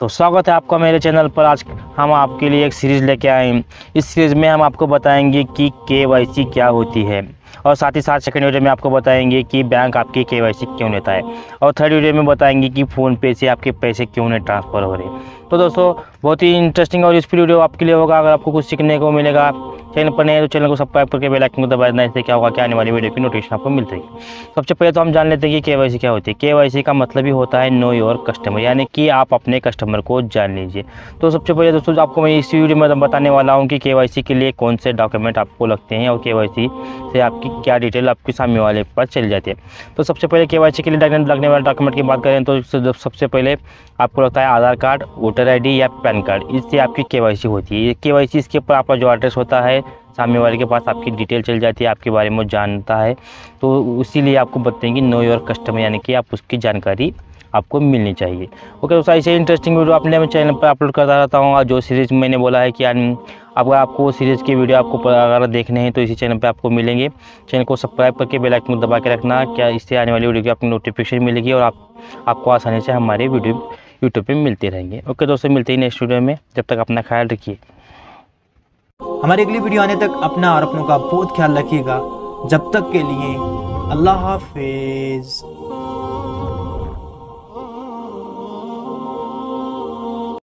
तो स्वागत है आपका मेरे चैनल पर। आज हम आपके लिए एक सीरीज़ लेके आए हैं। इस सीरीज़ में हम आपको बताएँगे कि के क्या होती है। और साथ ही साथ सेकेंड वीडियो में आपको बताएँगे कि बैंक आपकी के क्यों लेता है। और थर्ड वीडियो में बताएँगे कि फ़ोनपे से आपके पैसे क्यों नहीं ट्रांसफ़र हो रहे। तो दोस्तों, बहुत ही इंटरेस्टिंग और इस वीडियो आपके लिए होगा। अगर आपको कुछ सीखने को मिलेगा चैनल पर नए तो चैनल को सब्सक्राइब करके बेल आइकन को दबा देना इससे क्या होगा कि आने वाली वीडियो की नोटिफिकेशन आपको मिल जाएगी सबसे पहले तो हम जान लेते हैं कि के क्या होती है। के का मतलब ही होता है नो योर कस्टमर यानी कि आप अपने कस्टमर को जान लीजिए। तो सबसे पहले दोस्तों आपको मैं इसी वीडियो में बताने वाला हूँ कि के के लिए कौन से डॉक्यूमेंट आपको लगते हैं और के से आपकी क्या डिटेल आपके सामने वाले के पास चल जाती है। तो सबसे पहले केवाईसी के लिए डॉक्यूमेंट लगने वाले डॉक्यूमेंट की बात करें तो सबसे पहले आपको लगता है आधार कार्ड, वोटर आईडी या पैन कार्ड, इससे आपकी के होती है। के वाई इसके ऊपर आपका जो एड्रेस होता है, सामने वाले के पास आपकी डिटेल चल जाती है, आपके बारे में जानता है। तो इसीलिए आपको बताएँगे नो योर कस्टमर यानी कि आप उसकी जानकारी आपको मिलनी चाहिए। ओके दोस्तों, ऐसे इंटरेस्टिंग वीडियो अपने चैनल पर अपलोड करता रहता हूँ। और जो सीरीज़ मैंने बोला है कि अगर आपको सीरीज़ की वीडियो आपको अगर देखने हैं तो इसी चैनल पर आपको मिलेंगे। चैनल को सब्सक्राइब करके बेल आइकन दबा के रखना, क्या इससे आने वाली वीडियो की आपको नोटिफिकेशन मिलेगी और आप, आपको आसानी से हमारे वीडियो यूट्यूब पर मिलते रहेंगे। ओके दोस्तों, मिलते ही नेक्स्ट वीडियो में। जब तक अपना ख्याल रखिए। हमारी अगली वीडियो आने तक अपना और अपनों का बहुत ख्याल रखिएगा। जब तक के लिए अल्लाह हाफिज़।